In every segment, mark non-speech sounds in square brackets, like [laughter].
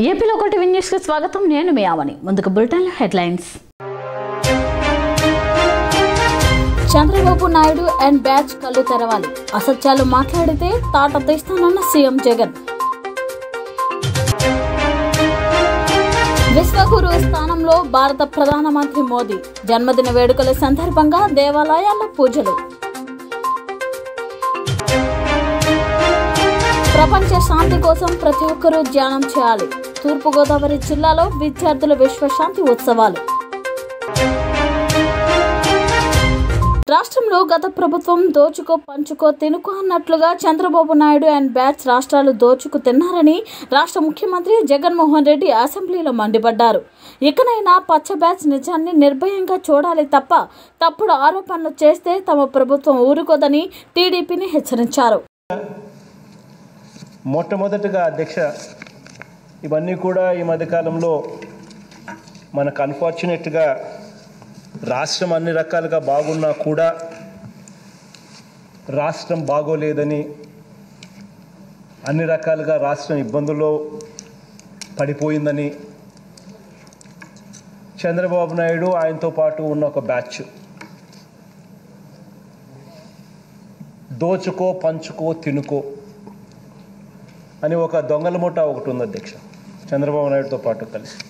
ఏపీలో ఒకటి న్యూస్కి స్వాగతం. నేను మీ ఆవని. ముందుకు bulletin headlines. Chandrababu Naidu and batch కళ్ళు తెరవాలి. అసత్యాలు మాట్లాడితే తాట తీస్తానన్న సీఎం జగన్. విశ్వగురు స్థానంలో భారత ప్రధానమంత్రి మోదీ. జన్మదిన వేడుకల సందర్భంగా దేవాలయాల్లో పూజలు. ప్రపంచ శాంతి కోసం ప్రతి ఒక్కరూ ధ్యానం చేయాలి. తూర్పుగోదావరి జిల్లాలో విద్యార్థుల విశ్వశాంతి ఉత్సవాలు. రాష్ట్రంలో గత ప్రభుత్వం దోచుకో పంచుకో తినుకో అన్నట్లుగా చంద్రబాబు నాయుడు అండ్ బ్యాచ్ రాష్ట్రాలు దోచుకు తిన్నారని రాష్ట్ర ముఖ్యమంత్రి జగన్మోహన్ రెడ్డి అసెంబ్లీలో మండిపడ్డారు. ఇకనైనా పచ్చ బ్యాచ్ నిజాన్ని నిర్భయంగా చూడాలి తప్ప తప్పుడు ఆరోపణలు చేస్తే తమ ప్రభుత్వం ఊరుకోదని టీడీపీని హెచ్చరించారు. మొట్టమొదటిగా అధ్యక్ష ఇవన్నీ కూడా ఈ మధ్యకాలంలో మనకు అన్ఫార్చునేట్గా రాష్ట్రం అన్ని రకాలుగా బాగున్నా కూడా రాష్ట్రం బాగోలేదని అన్ని రకాలుగా రాష్ట్రం ఇబ్బందుల్లో పడిపోయిందని చంద్రబాబు నాయుడు ఆయనతో పాటు ఉన్న ఒక బ్యాచ్ దోచుకో పంచుకో తినుకో అని ఒక దొంగల ముఠ ఒకటి ఉంది అధ్యక్ష. చంద్రబాబు నాయుడుతో పాటు కలిసి.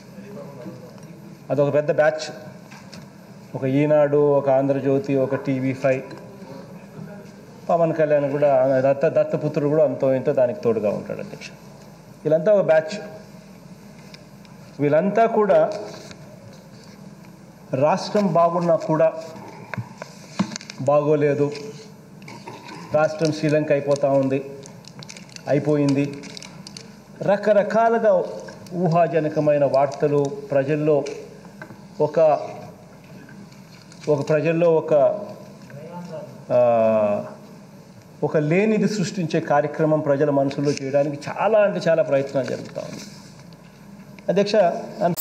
అదొక పెద్ద బ్యాచ్. ఒక ఈనాడు ఒక ఆంధ్రజ్యోతి ఒక టీవీ ఫైవ్. పవన్ కళ్యాణ్ కూడా దత్త దత్తపుత్రుడు కూడా అంతో ఇంతో దానికి తోడుగా ఉంటాడు అధ్యక్ష. వీళ్ళంతా ఒక బ్యాచ్. వీళ్ళంతా కూడా రాష్ట్రం బాగున్నా కూడా బాగోలేదు. రాష్ట్రం శ్రీలంక అయిపోతూ ఉంది. అయిపోయింది. రకరకాలుగా ఊహాజనకమైన వార్తలు ప్రజల్లో ఒక ఒక ప్రజల్లో ఒక ఒక లేనిది సృష్టించే కార్యక్రమం ప్రజల మనసులో చేయడానికి చాలా అంటే చాలా ప్రయత్నాలు జరుగుతూ ఉంది అధ్యక్ష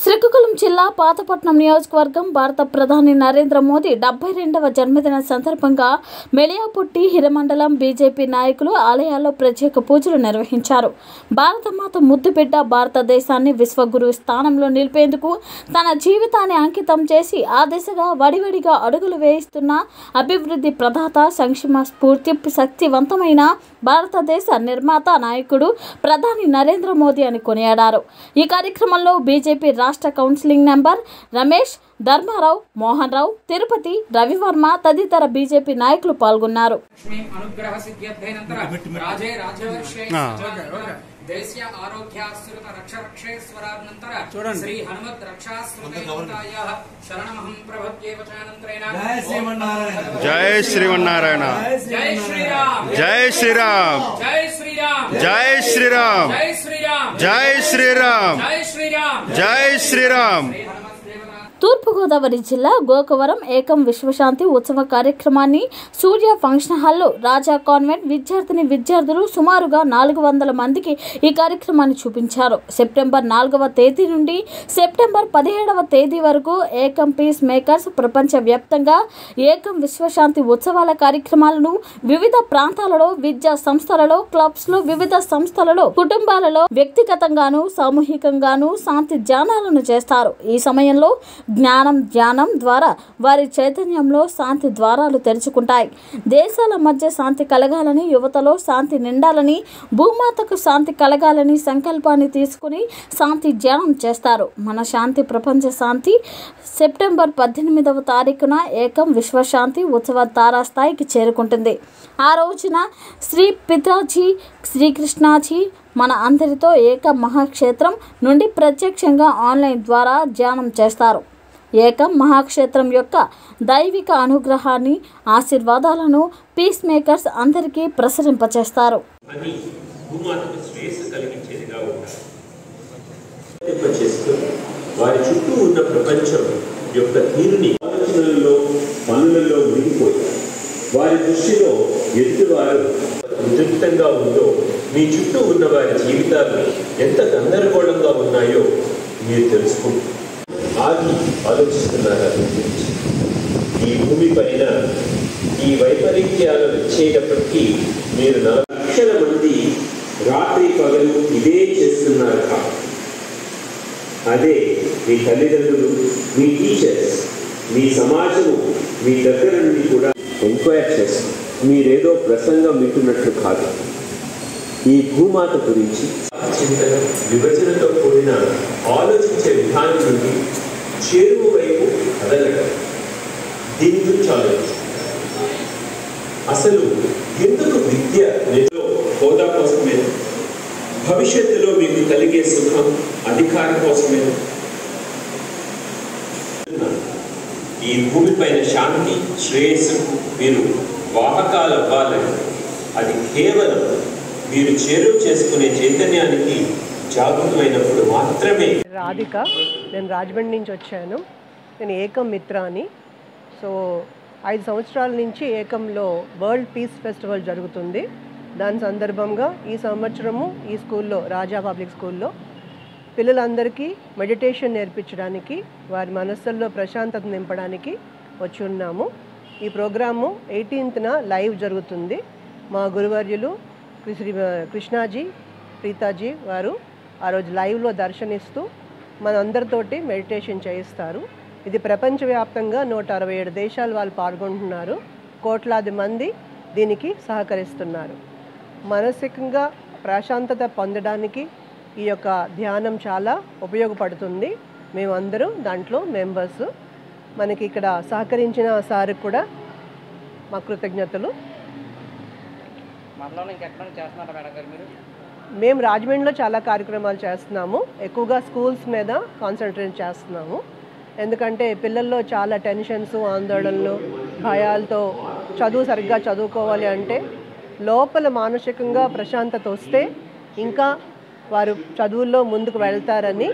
శ్రీకాకుళం జిల్లా పాతపట్నం నియోజకవర్గం భారత ప్రధాని నరేంద్ర మోదీ డెబ్బై రెండవ జన్మదిన సందర్భంగా మెలియాపుట్టి హిరమండలం బీజేపీ నాయకులు ఆలయాల్లో ప్రత్యేక పూజలు నిర్వహించారు. భారతమాత ముద్దుబిడ్డ భారతదేశాన్ని విశ్వగురు స్థానంలో నిలిపేందుకు తన జీవితాన్ని అంకితం చేసి ఆ దిశగా వడివడిగా అడుగులు వేయిస్తున్న అభివృద్ధి ప్రదాత సంక్షేమ స్ఫూర్తి శక్తివంతమైన భారతదేశ నిర్మాత నాయకుడు ప్రధాని నరేంద్ర మోదీ అని కొనియాడారు. ఈ కార్యక్రమం కార్యక్రమంలో బీజేపీ రాష్ట్ర కౌన్సిలింగ్ నెంబర్ రమేష్ ధర్మారావు మోహన్ రావు తిరుపతి రవివర్మ తదితర బీజేపీ నాయకులు పాల్గొన్నారు. देशीय श्री हनुमत जय श्रीमारायण जय जय श्री राम जय श्री राम जय श्री राम जय श्री राम जय श्री राम తూర్పుగోదావరి జిల్లా గోకవరం ఏకం విశ్వశాంతి ఉత్సవ కార్యక్రమాన్ని సూర్య ఫంక్షన్ హాల్లో రాజా కాన్వెంట్ విద్యార్థిని విద్యార్థులు సుమారుగా నాలుగు వందల మందికి ఈ కార్యక్రమాన్ని చూపించారు. సెప్టెంబర్ నాలుగవ తేదీ నుండి సెప్టెంబర్ పదిహేడవ తేదీ వరకు ఏకం పీస్ మేకర్స్ ప్రపంచ వ్యాప్తంగా ఏకం విశ్వశాంతి ఉత్సవాల కార్యక్రమాలను వివిధ ప్రాంతాలలో విద్యా సంస్థలలో క్లబ్స్లో వివిధ సంస్థలలో కుటుంబాలలో వ్యక్తిగతంగాను సామూహికంగాను శాంతి ధ్యానాలను చేస్తారు. ఈ సమయంలో జ్ఞానం ధ్యానం ద్వారా వారి చైతన్యంలో శాంతి ద్వారాలు తెరుచుకుంటాయి. దేశాల మధ్య శాంతి కలగాలని యువతలో శాంతి నిండాలని భూమాతకు శాంతి కలగాలని సంకల్పాన్ని తీసుకుని శాంతి ధ్యానం చేస్తారు. మన శాంతి ప్రపంచ శాంతి సెప్టెంబర్ పద్దెనిమిదవ తారీఖున ఏకం విశ్వశాంతి ఉత్సవ తారాస్థాయికి చేరుకుంటుంది. ఆ రోజున శ్రీ పితాజీ శ్రీకృష్ణాజీ మన అందరితో ఏక మహాక్షేత్రం నుండి ప్రత్యక్షంగా ఆన్లైన్ ద్వారా ధ్యానం చేస్తారు. ఏకం మహాక్షేత్రం యొక్క దైవిక అనుగ్రహాన్ని ఆశీర్వాదాలను పీస్ మేకర్స్ అందరికీ ప్రసరింపచేస్తారు. వారి చుట్టూ ఉన్న ప్రపంచం యొక్క తీరుని ఆలోచనలలో పనులలో మునిగిపోయి వారి దృష్టిలో ఎదుటివారు ఉద్రిక్తంగా ఉందో మీ చుట్టూ ఉన్న వారి జీవితాలు ఎంత గందరగోళంగా ఉన్నాయో మీరు తెలుసుకుంటారు. ఆగి ఆలోచిస్తున్నారా గురించి? ఈ భూమి పైన ఈ వైపరీత్యాలు వచ్చేటప్పటికీ మీరు నా లక్షల మంది రాత్రి పగలు ఇదే చేస్తున్నారు కాబట్టి అదే మీ తల్లిదండ్రులు మీ టీచర్స్ మీ సమాజము మీ దగ్గర నుండి కూడా ఎంక్వైర్ చేస్తాం మీరేదో ప్రసంగం వింటున్నట్లు కాదు ఈ భూమాత గురించి చింతన విభజనతో కూడిన ఆలోచించే విధానం నుండి చేరువు వైపు కదలడం దీని గురించి ఆలోచించండి అసలు ఎందుకు విద్య నిజంలో హోదా కోసమే? భవిష్యత్తులో మీకు కలిగే సుఖం అధికారం కోసమే? ఈ భూమిపైన శాంతి శ్రేయస్సుకు మీరు వాహకాలు అవ్వాలని అది కేవలం మీరు చేరువ చేసుకునే చైతన్యానికి జాగృతమైనప్పుడు మాత్రమే. రాధిక నేను రాజమండ్రి నుంచి వచ్చాను. నేను ఏకం మిత్ర అని సో ఐదు సంవత్సరాల నుంచి ఏకంలో వరల్డ్ పీస్ ఫెస్టివల్ జరుగుతుంది. దాని సందర్భంగా ఈ సంవత్సరము ఈ స్కూల్లో రాజా పబ్లిక్ స్కూల్లో పిల్లలందరికీ మెడిటేషన్ నేర్పించడానికి వారి మనస్సుల్లో ప్రశాంతత నింపడానికి వచ్చి ఉన్నాము. ఈ ప్రోగ్రాము ఎయిటీన్త్న లైవ్ జరుగుతుంది. మా గురువర్యులు శ్రీ కృష్ణాజీ ప్రీతాజీ వారు ఆ రోజు లైవ్లో దర్శనిస్తూ మనందరితోటి మెడిటేషన్ చేయిస్తారు. ఇది ప్రపంచవ్యాప్తంగా నూట అరవై ఏడు దేశాలు వాళ్ళు పాల్గొంటున్నారు. కోట్లాది మంది దీనికి సహకరిస్తున్నారు. మానసికంగా ప్రశాంతత పొందడానికి ఈ యొక్క ధ్యానం చాలా ఉపయోగపడుతుంది. మేమందరూ దాంట్లో మెంబర్స్. మనకి ఇక్కడ సహకరించిన సార్ కూడా మా కృతజ్ఞతలు. మండలంలో ఇంకెక్కడ చేస్తున్నారా మేడం గారు మీరు? మేము రాజమండ్రిలో చాలా కార్యక్రమాలు చేస్తున్నాము. ఎక్కువగా స్కూల్స్ మీద కాన్సన్ట్రేట్ చేస్తున్నాము. ఎందుకంటే పిల్లల్లో చాలా టెన్షన్స్ ఆందోళనలు భయాలతో చదువు సరిగ్గా చదువుకోవాలి అంటే లోపల మానసికంగా ప్రశాంతత వస్తే ఇంకా వారు చదువుల్లో ముందుకు వెళ్తారని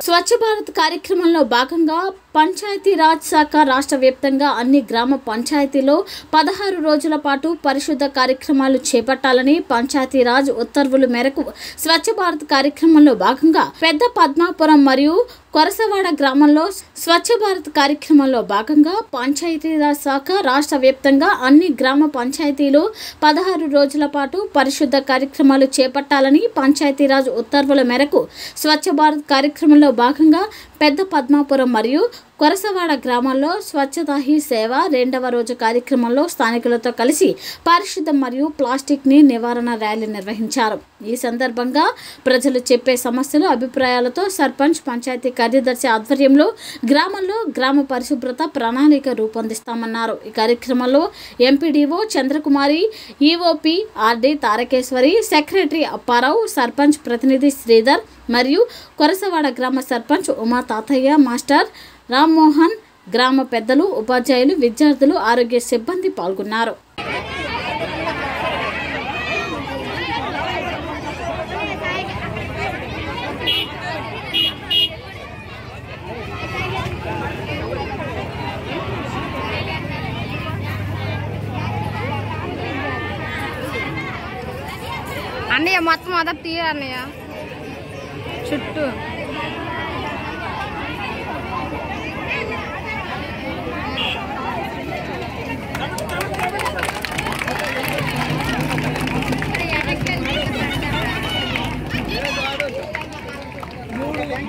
స్వచ్ఛ భారత్ కార్యక్రమంలో భాగంగా పంచాయతీ రాజ్ శాఖ రాష్ట్ర వ్యాప్తంగా అన్ని గ్రామ పంచాయతీలో పదహారు రోజుల పాటు పరిశుద్ధ కార్యక్రమాలు చేపట్టాలని పంచాయతీ రాజ్ ఉత్తర్వుల మేరకు స్వచ్ఛ భారత్ కార్యక్రమంలో భాగంగా పెద్ద పద్మాపురం మరియు కొరసవాడ గ్రామంలో స్వచ్ఛ భారత్ కార్యక్రమంలో భాగంగా పంచాయతీరాజ్ శాఖ రాష్ట్ర వ్యాప్తంగా అన్ని గ్రామ పంచాయతీలు పదహారు రోజుల పాటు పరిశుద్ధ కార్యక్రమాలు చేపట్టాలని పంచాయతీరాజ్ ఉత్తర్వుల మేరకు స్వచ్ఛ భారత్ కార్యక్రమంలో భాగంగా పెద్ద పద్మాపురం మరియు కొరసవాడ గ్రామాల్లో స్వచ్ఛతా హీ సేవ రెండవ రోజు కార్యక్రమంలో స్థానికులతో కలిసి పారిశుద్ధం మరియు ప్లాస్టిక్ని నివారణ ర్యాలీ నిర్వహించారు. ఈ సందర్భంగా ప్రజలు చెప్పే సమస్యలు అభిప్రాయాలతో సర్పంచ్ పంచాయతీ కార్యదర్శి ఆధ్వర్యంలో గ్రామంలో గ్రామ పరిశుభ్రత ప్రణాళిక రూపొందిస్తామన్నారు. ఈ కార్యక్రమంలో MPDO Chandrakumari EOP RD Tarakeswari secretary Apparao sarpanch ప్రతినిధి శ్రీధర్ మరియు కొరసవాడ గ్రామ సర్పంచ్ ఉమా తాతయ్య మాస్టర్ రామ్మోహన్ గ్రామ పెద్దలు ఉపాధ్యాయులు విద్యార్థులు ఆరోగ్య సిబ్బంది పాల్గొన్నారు. అన్నయ్య మొత్తం మొదటి తీయ అన్నయ్య? చుట్టూ.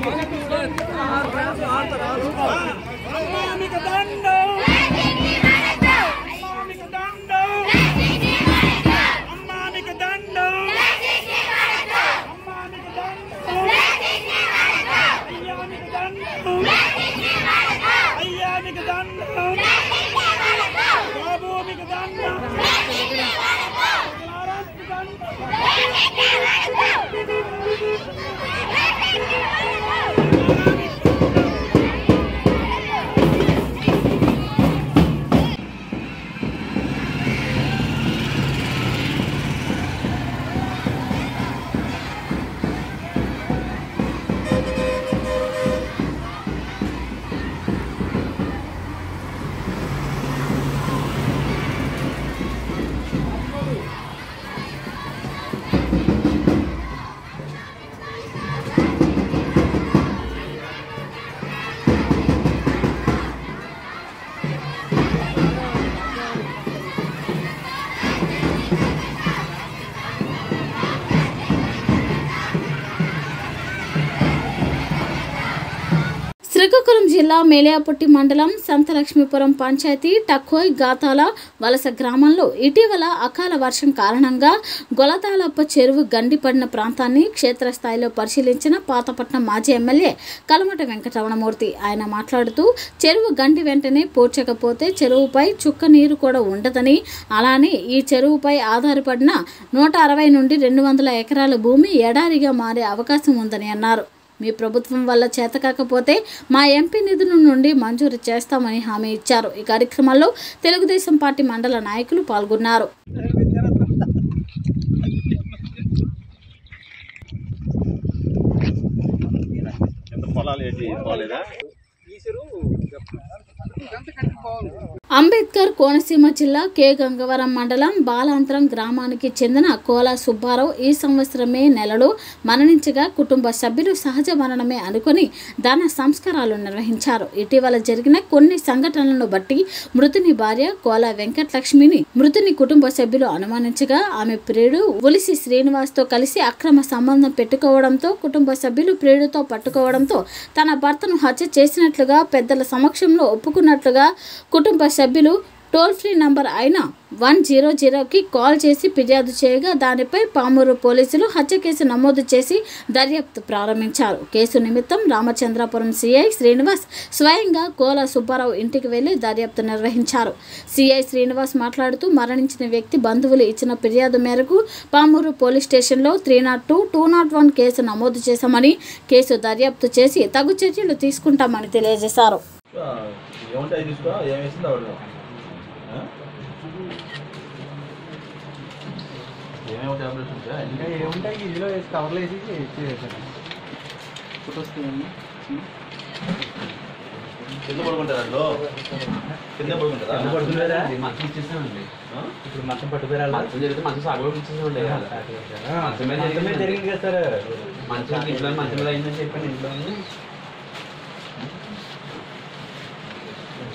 Let's go! Let's go! Let's go! Let's! Let's go! Let's go! Let's! Let's go! Let's go! Let's! Let's go! Let's go! Let's! Let's go! Let's go! Let's! Let's go! Let's go! Let's! Let's go! Let's Let's go! జిల్లా మేలియాపుట్టి మండలం సంతలక్ష్మీపురం పంచాయతీ టక్కోయ్ గాతాల వలస గ్రామంలో ఇటీవల అకాల వర్షం కారణంగా గొలతాలప్ప చెరువు గండిపడిన ప్రాంతాన్ని క్షేత్రస్థాయిలో పరిశీలించిన పాతపట్నం మాజీ ఎమ్మెల్యే కలమట వెంకటరమణమూర్తి. ఆయన మాట్లాడుతూ చెరువు గండి వెంటనే పోడ్చకపోతే చెరువుపై చుక్క నీరు కూడా ఉండదని అలానే ఈ చెరువుపై ఆధారపడిన నూట అరవై నుండి రెండు వందల ఎకరాల భూమి ఎడారిగా మారే అవకాశం ఉందని అన్నారు. మీ ప్రభుత్వం వల్ల చేతకాకపోతే మా ఎంపీ నిధుల నుండి మంజూరు చేస్తామని హామీ ఇచ్చారు. ఈ కార్యక్రమంలో తెలుగుదేశం పార్టీ మండల నాయకులు పాల్గొన్నారు. అంబేద్కర్ కోనసీమ జిల్లా కె. గంగవరం మండలం బాలాంతరం గ్రామానికి చెందిన కోలా సుబ్బారావు ఈ సంవత్సరమే నెలలో మరణించగా కుటుంబ సభ్యులు సహజ మరణమే అనుకుని దాన సంస్కారాలు నిర్వహించారు. ఇటీవల జరిగిన కొన్ని సంఘటనలను బట్టి మృతుని భార్య కోలా వెంకటలక్ష్మిని మృతుని కుటుంబ సభ్యులు అనుమానించగా ఆమె ప్రియుడు ఉలిసి శ్రీనివాస్తో కలిసి అక్రమ సంబంధం పెట్టుకోవడంతో కుటుంబ సభ్యులు ప్రియుడితో పట్టుకోవడంతో తన భర్తను హత్య చేసినట్లుగా పెద్దల సమక్షంలో ఒప్పుకున్నట్లుగా కుటుంబ సభ్యులు టోల్ ఫ్రీ నంబర్ అయిన వన్ జీరో జీరోకి కాల్ చేసి ఫిర్యాదు చేయగా దానిపై పామూరు పోలీసులు హత్య కేసు నమోదు చేసి దర్యాప్తు ప్రారంభించారు. కేసు నిమిత్తం రామచంద్రాపురం సిఐ శ్రీనివాస్ స్వయంగా కోల సుబ్బారావు ఇంటికి వెళ్ళి దర్యాప్తు నిర్వహించారు. సిఐ శ్రీనివాస్ మాట్లాడుతూ మరణించిన వ్యక్తి బంధువులు ఇచ్చిన ఫిర్యాదు మేరకు పామూరు పోలీస్ స్టేషన్లో three naught two two naught one case నమోదు చేశామని కేసు దర్యాప్తు చేసి తగు చర్యలు తీసుకుంటామని తెలియజేశారు. ఏముంటాయి తీసుకో ఏం వేసింది ఆవిడ ఏమేమి టాబ్లెట్స్ ఉంటాయి? ఇంకా ఏముంటాయి? ఇందులో వేసి కవర్లో వేసి ఇచ్చేసాను ఫొటోస్ కింద పడుకుంటారు అందులో? కింద పడుకుంటారా? పడుతున్నారా మంచం ఇచ్చేసామండి. ఇప్పుడు మంచం పట్టుకురాలి మంచం జరిగితే మంచం సాగులో ఇచ్చేసామండి మంచం మీద జరిగింది. కదా సార్. మంచం ఇంట్లో మంచం మీద అయిందని చెప్పాను ఇంట్లో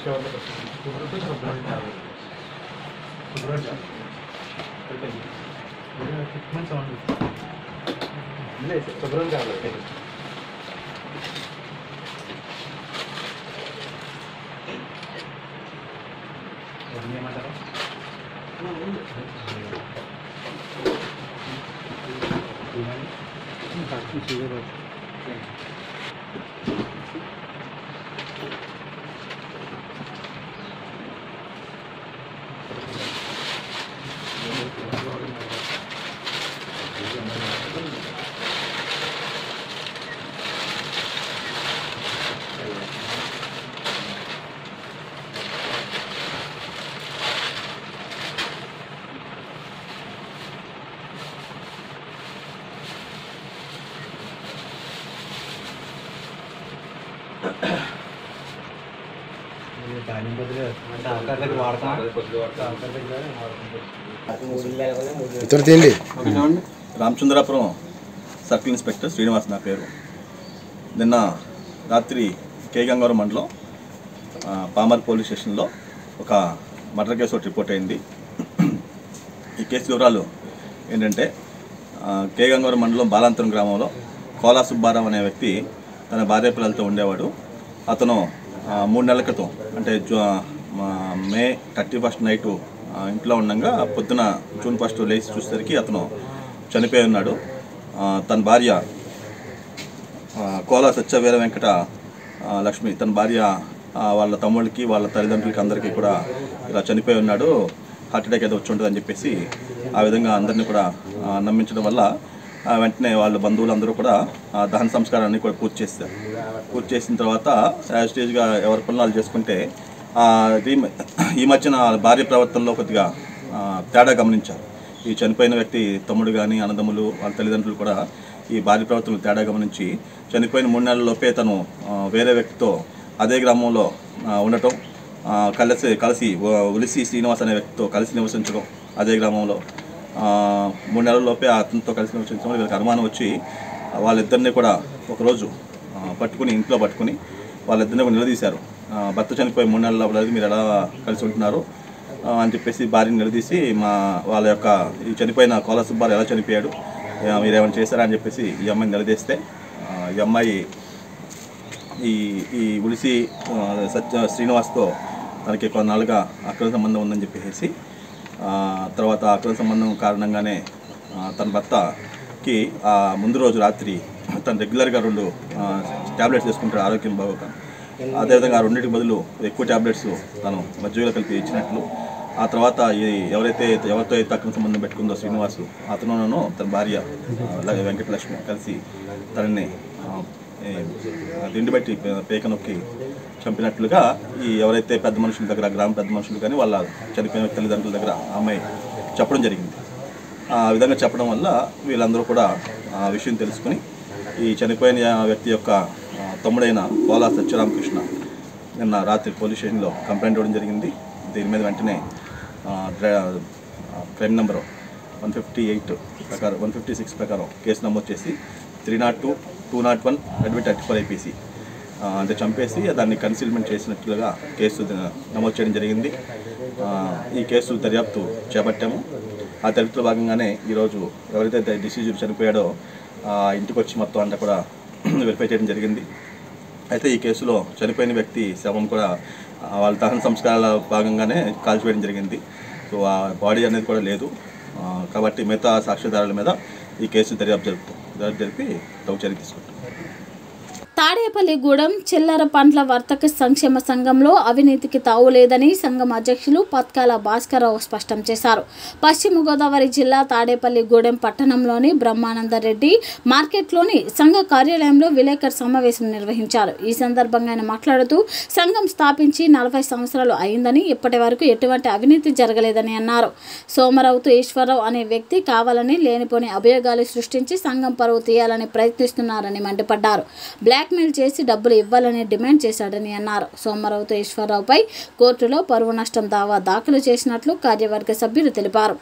शेवटला सुब्रतच सुब्रत రామచంద్రాపురం సర్కిల్ ఇన్స్పెక్టర్ శ్రీనివాస్ నా పేరు. నిన్న రాత్రి కే గంగావరం మండలం పామర్ పోలీస్ స్టేషన్లో ఒక మర్డర్ కేసు ఒకటి రిపోర్ట్ అయింది. ఈ కేసు వివరాలు ఏంటంటే కే గంగావరం మండలం బాలాంతరం గ్రామంలో కోలా సుబ్బారావు అనే వ్యక్తి తన భార్య పిల్లలతో ఉండేవాడు. అతను మూడు నెలల క్రితం అంటే జూ మే థర్టీ ఫస్ట్ నైటు ఇంట్లో ఉండగా పొద్దున జూన్ ఫస్ట్ లేచి చూసేసరికి అతను చనిపోయి ఉన్నాడు. తన భార్య కోలా సత్యవీర వెంకట లక్ష్మి తన భార్య వాళ్ళ తమ్ముళ్ళకి వాళ్ళ తల్లిదండ్రులకి అందరికీ కూడా ఇలా చనిపోయి ఉన్నాడు. హార్ట్ అటాక్ ఏదో వచ్చి ఉంటుందని చెప్పేసి ఆ విధంగా అందరినీ కూడా నమ్మించడం వల్ల వెంటనే వాళ్ళ బంధువులందరూ కూడా దహన సంస్కారాన్ని కూడా పూర్తి చేస్తారు. పూర్తి చేసిన తర్వాత యాజ్ స్టేజ్గా ఎవరి పనులు చేసుకుంటే ఈ- ఈ మధ్యన భార్య ప్రవర్తనలో కొద్దిగా తేడా గమనించారు. ఈ చనిపోయిన వ్యక్తి తమ్ముడు కానీ అన్నదమ్ములు వాళ్ళ తల్లిదండ్రులు కూడా ఈ భార్య ప్రవర్తనలు తేడా గమనించి చనిపోయిన మూడు నెలలలోపే తను వేరే వ్యక్తితో అదే గ్రామంలో ఉండటం కలిసి కలిసి ఉలిసి శ్రీనివాస్ అనే వ్యక్తితో కలిసి నివసించడం అదే గ్రామంలో మూడు నెలలలోపే అతనితో కలిసి నివసించడం వీళ్ళకి అనుమానం వచ్చి వాళ్ళిద్దరిని కూడా ఒకరోజు పట్టుకుని ఇంట్లో పట్టుకుని వాళ్ళిద్దరిని కూడా నిలదీశారు. భర్త చనిపోయి మూడు నెలల లోపల మీరు ఎలా కలిసి ఉంటున్నారు? అని చెప్పేసి భార్యని నిలదీసి మా వాళ్ళ యొక్క ఈ చనిపోయిన కోల సుబ్బారు ఎలా చనిపోయాడు మీరేమైనా మీరు ఏమైనా చేశారా అని చెప్పేసి ఈ అమ్మాయిని నిలదీస్తే ఈ అమ్మాయి ఈ ఈ ఉలిసి సత్య శ్రీనివాస్తో తనకి కొన్నాళ్ళుగా అక్రమ సంబంధం ఉందని చెప్పేసి తర్వాత అక్రమ సంబంధం కారణంగానే తన భర్తకి ముందు రోజు రాత్రి తను రెగ్యులర్గా రెండు ట్యాబ్లెట్స్ తీసుకుంటాడు ఆరోగ్యం బాగోక. అదేవిధంగా ఆ రెండింటికి బదులు ఎక్కువ ట్యాబ్లెట్స్ తను మధ్యలో కలిపి ఇచ్చినట్లు. ఆ తర్వాత ఎవరైతే ఎవరితో అయితే అక్రమ సంబంధం పెట్టుకుందో శ్రీనివాసు అతను తన భార్య వెంకటలక్ష్మి కలిసి తనని తిండి బట్టి పేక నొక్కి చంపినట్లుగా ఈ ఎవరైతే పెద్ద మనుషుల దగ్గర గ్రామ పెద్ద మనుషులు కానీ వాళ్ళ చనిపోయిన తల్లిదండ్రుల దగ్గర ఆ అమ్మాయి చెప్పడం జరిగింది. ఆ విధంగా చెప్పడం వల్ల వీళ్ళందరూ కూడా ఆ విషయం తెలుసుకుని ఈ చనిపోయిన వ్యక్తి యొక్క తమ్ముడైన పోలా సత్యరామకృష్ణ నిన్న రాత్రి పోలీస్ స్టేషన్లో కంప్లైంట్ ఇవ్వడం జరిగింది. దీని మీద వెంటనే crime number one fifty eight ప్రకారం వన్ ఫిఫ్టీ సిక్స్ ప్రకారం కేసు నమోదు చేసి three naught two two naught one admit at four IPC అంటే చంపేసి దాన్ని కన్సీల్మెంట్ చేసినట్లుగా కేసు నమోదు చేయడం జరిగింది. ఈ కేసు దర్యాప్తు చేపట్టాము. ఆ దర్యాప్తులో భాగంగానే ఈరోజు ఎవరైతే డిసీజ్ చనిపోయాడో ఇంటికి వచ్చి మొత్తం అంతా కూడా [clears throat] వెరిఫై చేయడం జరిగింది. అయితే ఈ కేసులో చనిపోయిన వ్యక్తి శవం కూడా వాళ్ళ దహన సంస్కారాల భాగంగానే కాల్చివేయడం జరిగింది. సో ఆ బాడీ అనేది కూడా లేదు. కాబట్టి మిగతా సాక్ష్యాధారాల మీద ఈ కేసు దర్యాప్తు జరుపుతాం. దర్యాప్తు జరిపి తగు చర్య తీసుకుంటాం. తాడేపల్లిగూడెం చిల్లర పండ్ల వర్తక సంక్షేమ సంఘంలో అవినీతికి తావులేదని సంఘం అధ్యక్షులు పత్కాల భాస్కరరావు స్పష్టం చేశారు. పశ్చిమ గోదావరి జిల్లా తాడేపల్లిగూడెం పట్టణంలోని బ్రహ్మానందరెడ్డి మార్కెట్లోని సంఘ కార్యాలయంలో విలేకర్ సమావేశం నిర్వహించారు. ఈ సందర్భంగా ఆయన మాట్లాడుతూ సంఘం స్థాపించి నలభై సంవత్సరాలు అయిందని ఇప్పటి వరకు ఎటువంటి అవినీతి జరగలేదని అన్నారు. సోమరావుతో ఈశ్వరరావు అనే వ్యక్తి కావాలని లేనిపోని అభియోగాలు సృష్టించి సంఘం పరువు తీయాలని ప్రయత్నిస్తున్నారని మండిపడ్డారు. బ్లాక్ బ్లాక్మెయిల్ చేసి డబ్బులు ఇవ్వాలని డిమాండ్ చేశాడని అన్నారు. సోమరావుతో ఈశ్వరరావుపై కోర్టులో పరువు నష్టం దావా దాఖలు చేసినట్లు కార్యవర్గ సభ్యులు తెలిపారు.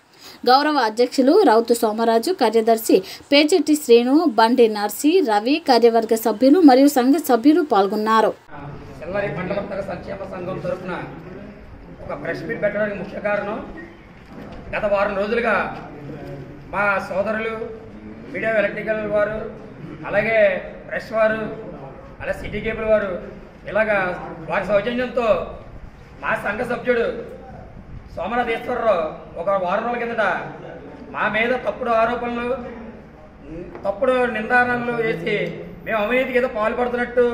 గౌరవ అధ్యక్షులు రౌతు సోమరాజు కార్యదర్శి పేచెట్టి శ్రీను బండి నర్సి రవి కార్యవర్గ సభ్యులు మరియు సంఘ సభ్యులు పాల్గొన్నారు. ఒక ప్రెస్ మీట్ పెట్టడానికి ముఖ్య కారణం గత వారం రోజులుగా మా సోదరులు మీడియా ఎలక్ట్రికల్ వారు అలాగే ప్రెస్ వారు అలాగే సిటీ కేబుల్ వారు ఇలాగా వారి సౌజన్యంతో మా సంఘ సభ్యుడు సోమనాథ్ ఈశ్వరరావు ఒక వారం రోజుల కిందట మా మీద తప్పుడు ఆరోపణలు తప్పుడు నిందారణలు వేసి మేము అవినీతికి ఏదో పాల్పడుతున్నట్టు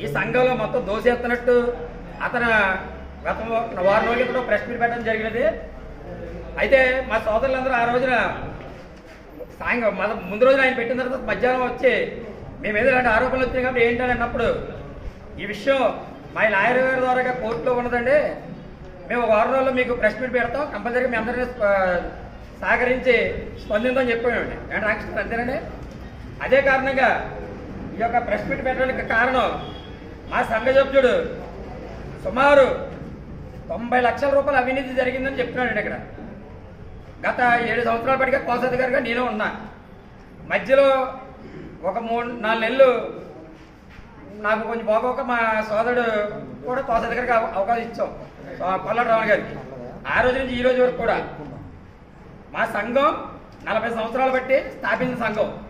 ఈ సంఘంలో మొత్తం దోసేస్తున్నట్టు అతను గత వారం రోజుల కింద ప్రెస్ మీట్ పెట్టడం జరిగినది. అయితే మా సోదరులందరూ ఆ రోజున సాయంత్రం ముందు రోజున ఆయన పెట్టిన తర్వాత మధ్యాహ్నం వచ్చి మేము ఏదో ఇలాంటి ఆరోపణలు వచ్చినాయి కాబట్టి ఏంటని అన్నప్పుడు ఈ విషయం మా లాయర్ గారి ద్వారా కోర్టులో ఉన్నదండి. మేము వారం రోజుల్లో మీకు ప్రెస్ మీట్ పెడతాం. కంపల్సరీగా మీ అందరినీ స్ప- సహకరించి స్పందిందని చెప్పామండి. అండ్ రాక్షసులు అంతేనండి. అదే కారణంగా ఈ యొక్క ప్రెస్ మీట్ పెట్టడానికి కారణం మా సంఘ సభ్యుడు సుమారు తొంభై లక్షల రూపాయల అవినీతి జరిగిందని చెప్తున్నాడండి ఇక్కడ. గత ఏడు సంవత్సరాల పాటుగా కోసాధికారిగా నేను ఉన్నా. మధ్యలో ఒక మూడు నాలుగు నెలలు నాకు కొంచెం బాగోక మా సోదరుడు కూడా తోస అవ- అవకాశం ఇచ్చాం. పల్లెడు రావణ గారికి. ఆ రోజు నుంచి ఈ రోజు వరకు కూడా మా సంఘం నలభై సంవత్సరాలు బట్టి స్థాపించిన సంఘం.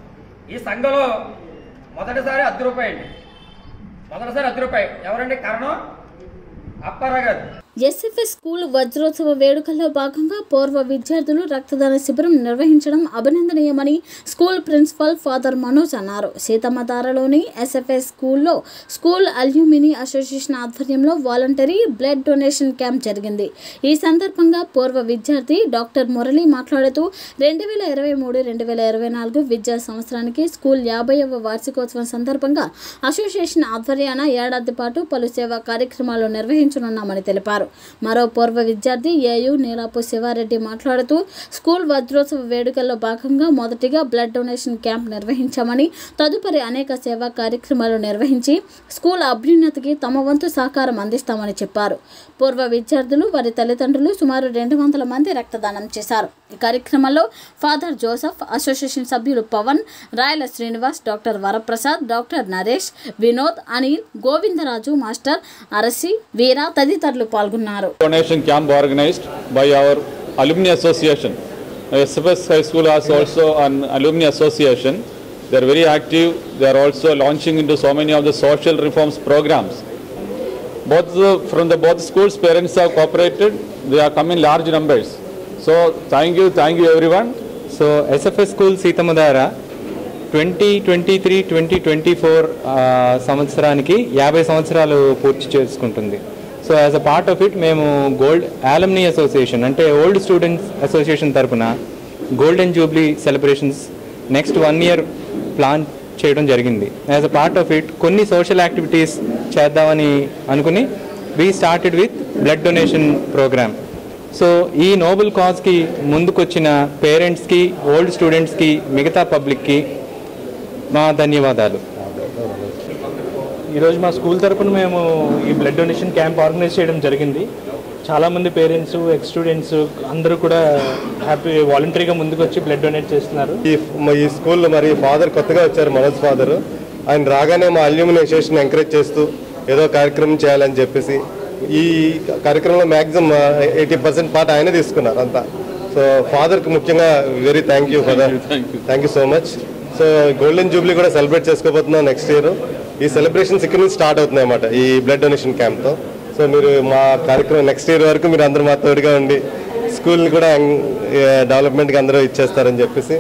ఈ సంఘంలో మొదటిసారి అర్ధ రూపాయి అండి మొదటిసారి అర్ధ రూపాయి ఎవరండి కారణం? అప్పారావు గారు. ఎస్ఎఫ్ఎస్ స్కూల్ వజ్రోత్సవ వేడుకల్లో భాగంగా పూర్వ విద్యార్థులు రక్తదాన శిబిరం నిర్వహించడం అభినందనీయమని స్కూల్ ప్రిన్సిపల్ ఫాదర్ మనోజ్ అన్నారు. సీతమ్మధారలోని ఎస్ఎఫ్ఎస్ స్కూల్లో స్కూల్ అల్యూమిని అసోసియేషన్ ఆధ్వర్యంలో వాలంటరీ బ్లడ్ డొనేషన్ క్యాంప్ జరిగింది. ఈ సందర్భంగా పూర్వ విద్యార్థి డాక్టర్ మురళి మాట్లాడుతూ రెండు వేల ఇరవై మూడు రెండు వేల ఇరవై నాలుగు విద్యా సంవత్సరానికి స్కూల్ యాభైవ వార్షికోత్సవం సందర్భంగా అసోసియేషన్ ఆధ్వర్యాన ఏడాది పాటు పలు సేవా కార్యక్రమాలు నిర్వహించనున్నామని తెలిపారు. మరో పూర్వ విద్యార్థి ఏయు నీలాపు శివారెడ్డి మాట్లాడుతూ స్కూల్ వజ్రోత్సవ వేడుకల్లో భాగంగా మొదటిగా బ్లడ్ డొనేషన్ క్యాంప్ నిర్వహించామని తదుపరి అనేక సేవా కార్యక్రమాలు నిర్వహించి స్కూల్ అభ్యున్నతికి తమ వంతు సహకారం అందిస్తామని చెప్పారు. పూర్వ విద్యార్థులు వారి తల్లిదండ్రులు సుమారు రెండు వందల మంది రక్తదానం చేశారు. ఈ కార్యక్రమంలో ఫాదర్ జోసఫ్ అసోసియేషన్ సభ్యులు Pavan Rayala Srinivas doctor Varaprasad doctor Naresh Vinod Anil Govindaraju master Arasi Veera తదితరులు పాల్గొన్నారు. పాల్గొన్నారు. Donation camp organised by our alumni high school has also association they are very launching into so of the social reforms programmes both both schools parents are cooperated large numbers so thank you thank you everyone so SFS school Seethammadhara twenty twenty three twenty twenty four సంవత్సరానికి యాభై సంవత్సరాలు పూర్తి చేసుకుంటుంది. So as a part of it మేము gold alumni association అంటే old students association తరపున golden jubilee celebrations next one year plan చేయడం జరిగింది. As a part of it కొన్ని సోషల్ యాక్టివిటీస్ చేద్దామని అనుకుని we started with blood donation programme so ఈ noble కాజ్కి ముందుకొచ్చిన పేరెంట్స్కి ఓల్డ్ స్టూడెంట్స్కి మిగతా పబ్లిక్కి మా ధన్యవాదాలు. ఈరోజు మా స్కూల్ తరపున మేము ఈ బ్లడ్ డొనేషన్ క్యాంప్ ఆర్గనైజ్ చేయడం జరిగింది. చాలామంది పేరెంట్స్ ఎక్స్ స్టూడెంట్స్ అందరూ కూడా హ్యాపీ వాలంటరీగా ముందుకు వచ్చి బ్లడ్ డొనేట్ చేస్తున్నారు. ఈ ఈ స్కూల్లో మరి ఫాదర్ కొత్తగా వచ్చారు మనోజ్ ఫాదర్. ఆయన రాగానే మా అల్యూమిని అసోసియేషన్ ఎంకరేజ్ చేస్తూ ఏదో కార్యక్రమం చేయాలని చెప్పేసి ఈ కార్యక్రమంలో మ్యాక్సిమం ఎయిటీ పర్సెంట్ పార్ట్ ఆయనే తీసుకున్నారు అంతా. సో ఫాదర్కి ముఖ్యంగా very thank you father. Thank you so much so golden jubilee కూడా సెలబ్రేట్ చేసుకోబోతున్నాం నెక్స్ట్ ఇయర్. ఈ సెలబ్రేషన్స్ ఇక్కడ నుంచి స్టార్ట్ అవుతున్నాయి అన్నమాట ఈ బ్లడ్ డొనేషన్ క్యాంప్తో సో మీరు మా కార్యక్రమం నెక్స్ట్ ఇయర్ వరకు మీరు అందరూ మా తోడుగా ఉండి స్కూల్ని కూడా డెవలప్మెంట్కి అందరూ ఇచ్చేస్తారని చెప్పేసి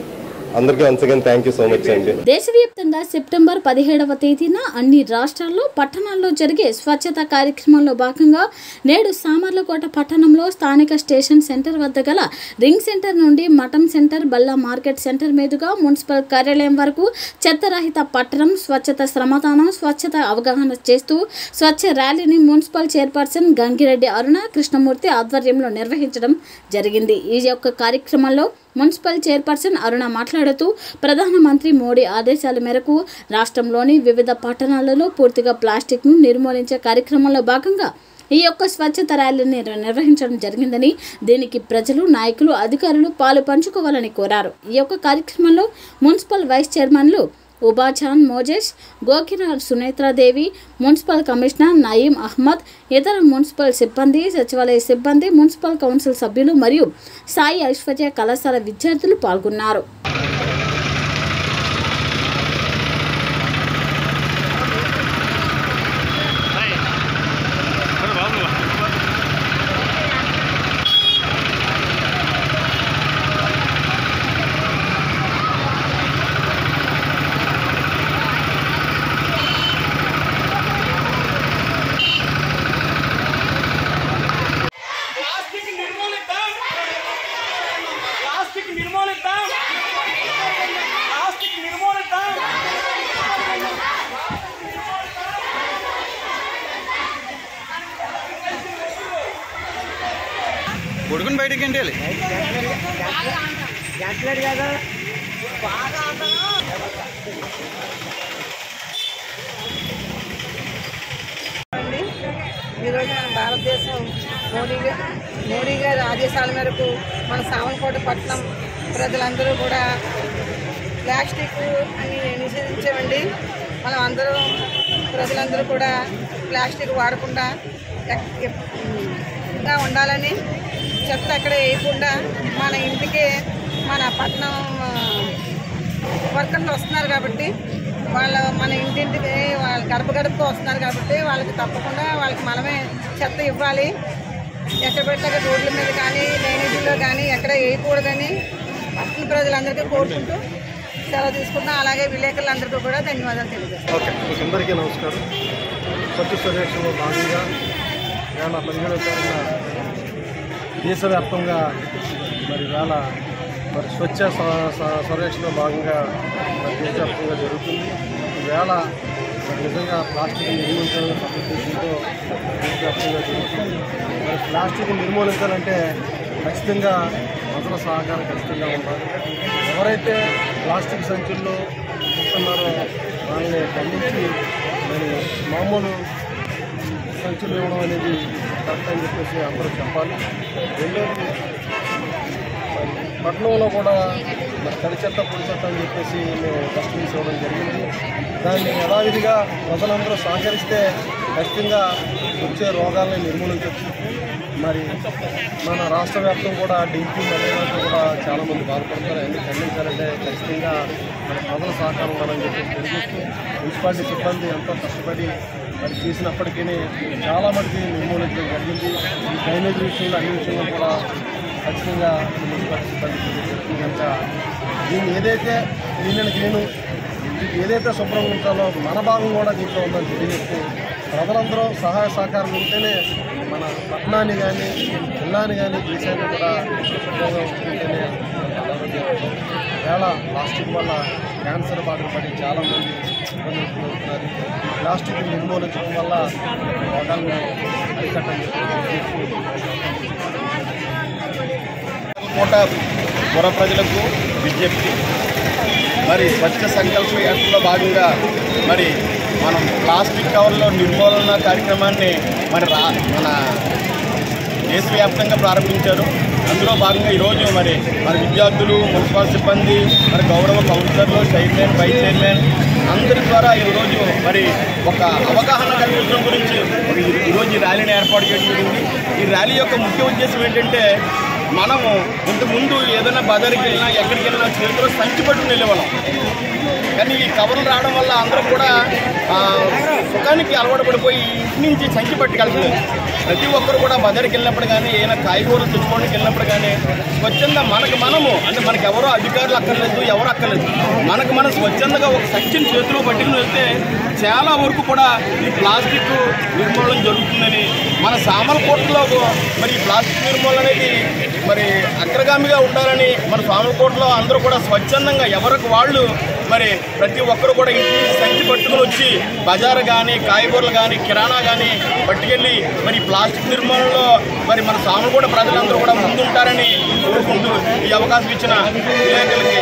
అందరికీ once again thank you so much అండి దేశవ్యాప్తంగా సెప్టెంబర్ పదిహేడవ తేదీన అన్ని రాష్ట్రాల్లో పట్టణాల్లో జరిగే స్వచ్ఛత కార్యక్రమంలో భాగంగా నేడు సామర్లకోట పట్టణంలో స్థానిక స్టేషన్ సెంటర్ వద్ద గల రింగ్ సెంటర్ నుండి మఠం సెంటర్ బల్లా మార్కెట్ సెంటర్ మీదుగా మున్సిపల్ కార్యాలయం వరకు చెత్తరహిత పట్టణం స్వచ్ఛత శ్రమదానం స్వచ్ఛత అవగాహన చేస్తూ స్వచ్ఛ ర్యాలీని మున్సిపల్ చైర్పర్సన్ గంగిరెడ్డి అరుణ కృష్ణమూర్తి ఆధ్వర్యంలో నిర్వహించడం జరిగింది. ఈ యొక్క కార్యక్రమంలో మున్సిపల్ చైర్పర్సన్ అరుణ మాట్లాడుతూ ప్రధానమంత్రి మోడీ ఆదేశాల మేరకు రాష్ట్రంలోని వివిధ పట్టణాలలో పూర్తిగా ప్లాస్టిక్ను నిర్మూలించే కార్యక్రమంలో భాగంగా ఈ యొక్క స్వచ్ఛత ర్యాలీని నిర్వహించడం జరిగిందని దీనికి ప్రజలు నాయకులు అధికారులు పాలు పంచుకోవాలని కోరారు. ఈ యొక్క కార్యక్రమంలో మున్సిపల్ వైస్ చైర్మన్లు ఉబాచాన్ మోజేష్ గోకినార్ సునేత్రాదేవి మున్సిపల్ కమిషనర్ నయీం అహ్మద్ ఇతర మున్సిపల్ సిబ్బంది సచివాలయ సిబ్బంది మున్సిపల్ కౌన్సిల్ సభ్యులు మరియు సాయి ఐశ్వర్య కళాశాల విద్యార్థులు పాల్గొన్నారు ప్లాస్టిక్ నిర్మూలిద్దాం ప్లాస్టిక్ నిర్మూలిద్దాం ప్లాస్టిక్ నిర్మూలిద్దాం కొడుకుని బయటకి ఏంటి కదా ఈరోజు మన భారతదేశం మోడీ గా- మోడీ గారి ఆదేశాల మేరకు మన సామలకోట పట్టణం ప్రజలందరూ కూడా ప్లాస్టిక్ అని నిషేధించామండి. మనం అందరూ ప్రజలందరూ కూడా ప్లాస్టిక్ వాడకుండా ఇంకా ఉండాలని చెత్త అక్కడ వేయకుండా మన ఇంటికే మన పట్టణం వర్కర్లు వస్తున్నారు కాబట్టి వాళ్ళ మన ఇంటింటికి వాళ్ళ గడప గడపకు వస్తున్నారు కాబట్టి వాళ్ళకి తప్పకుండా వాళ్ళకి మనమే చెత్త ఇవ్వాలి. ఎక్కడ పెట్టాక రోడ్ల మీద కానీ డ్రైనేజీలో కానీ ఎక్కడ వేయకూడదని పట్టణ ప్రజలందరికీ కోరుకుంటూ సెలవు తీసుకుంటున్నాం అలాగే విలేకరులందరికీ కూడా ధన్యవాదాలు తెలియజేస్తాం ఓకే అందరికీ నమస్కారం. స్వచ్ఛ సర్వేక్షణలో భాగంగా పదిహేడవ దేశవ్యాప్తంగా మరి వేళ మరి స్వచ్ఛ సర్వేక్షణ భాగంగా మరి దేశవ్యాప్తంగా జరుగుతుంది. ఈవేళ మరి నిజంగా ప్లాస్టిక్ నిర్మూలించాలని సదుద్దేశంతో దేశవ్యాప్తంగా జరుగుతుంది. మరి ప్లాస్టిక్ నిర్మూలించాలంటే ఖచ్చితంగా ప్రజల సహకారం ఖచ్చితంగా ఉండాలి. ఎవరైతే ప్లాస్టిక్ సంచుల్లో ఇస్తున్నారో వాళ్ళని ఖండించి మరి మామూలు సంచులు ఇవ్వడం అనేది కరెక్ట్ అని చెప్పేసి అందరూ చెప్పాలి. రెండోది పట్టణంలో కూడా మరి తడి చెత్త పొడి చెత్త అని చెప్పేసి మేము డస్ట్బిన్స్ ఇవ్వడం జరిగింది. దాన్ని యథావిధిగా ప్రజలందరూ సహకరిస్తే ఖచ్చితంగా వచ్చే రోగాల్ని నిర్మూలించవచ్చు. మరి మన రాష్ట్ర వ్యాప్తం కూడా డెంగ్యూ మలేరియాతో కూడా చాలామంది బాధపడతారు. అన్ని ఖండించాలంటే ఖచ్చితంగా మన ప్రజల సహకారం ఉండాలని చెప్పేసి తెలియజేస్తూ మున్సిపాలిటీ సిబ్బంది ఎంతో కష్టపడి మరి చేసినప్పటికీ చాలా మటుకి నిర్మూలించడం జరిగింది. ఈ డ్రైనేజ్ విషయంలో అన్ని విషయంలో కూడా ఖచ్చితంగా మున్సిపాలిటీ కనుక దీన్ని ఏదైతే క్లీన్ నేను ఏదైతే శుభ్రంగా ఉంచాలో మన భాగం కూడా దీంట్లో ఉందని తెలియజేస్తూ ప్రజలందరూ సహాయ సహకారం ఉంటేనే మన అన్నాన్ని కానీ పిల్లాన్ని కానీ దేశాన్ని కూడా శుభ్రంగా వేళ ప్లాస్టిక్ వల్ల క్యాన్సర్ బాధలు పడి చాలామంది ఇబ్బందులు పడుతున్నారు. ప్లాస్టిక్ నిర్మూలించడం వల్ల రోగాలను అరికట్టని పూట పుర ప్రజలకు విజ్ఞప్తి. మరి స్వచ్ఛ సంకల్ప యాత్రలో భాగంగా మరి మనం ప్లాస్టిక్ కవర్లో నిర్మూలన కార్యక్రమాన్ని మరి రా మన దేశవ్యాప్తంగా ప్రారంభించారు. అందులో భాగంగా ఈరోజు మరి మరి విద్యార్థులు మున్సిపల్ సిబ్బంది మరి గౌరవ కౌన్సిలర్లు చైర్మన్ వైస్ చైర్మన్ అందరి ద్వారా ఈరోజు మరి ఒక అవగాహన కల్పించడం గురించి ఈ- ఈరోజు ఈ ర్యాలీని ఏర్పాటు చేయడం జరిగింది. ఈ ర్యాలీ యొక్క ముఖ్య ఉద్దేశం ఏంటంటే మనము ఇంతకుముందు ఏదైనా బజార్కి వెళ్ళినా ఎక్కడికి వెళ్ళినా చేతిలో సంచి పట్టుకుని వెళ్ళేవాళ్ళం. కానీ ఈ కవర్లు రావడం వల్ల అందరూ కూడా సుఖానికి అలవాటు పడిపోయి ఇంటి నుంచి సంచి పట్టుకెళ్తున్నారు. ప్రతి ఒక్కరు కూడా బజార్కి వెళ్ళినప్పుడు కానీ ఏదైనా కాయగూరలు తెచ్చుకోవడానికి వెళ్ళినప్పుడు కానీ స్వచ్ఛంగా మనకు మనము అంటే మనకు ఎవరో అధికారులు అక్కర్లేదు ఎవరు అక్కర్లేదు. మనకు మనం స్వచ్ఛందంగా ఒక సంచిని చేతిలో పట్టుకుని వెళ్తే చాలా వరకు కూడా ఈ ప్లాస్టిక్ నిర్మూలన జరుగుతుందని మన సామలకోటలో మరి ఈ ప్లాస్టిక్ నిర్మూలన అనేది మరి అగ్రగామిగా ఉండాలని మన సామలకోటలో అందరూ కూడా స్వచ్ఛందంగా ఎవరికి వాళ్ళు మరి ప్రతి ఒక్కరు కూడా ఇంటి సంచి పట్టుకుని వచ్చి బజారు కానీ కాయగూరలు కానీ కిరాణా కానీ పట్టుకెళ్ళి మరి ప్లాస్టిక్ నిర్మూలనలో మరి మన సామలకోట ప్రజలందరూ కూడా ముందుంటారని కోరుకుంటూ ఈ అవకాశం ఇచ్చిన విలేకరులకి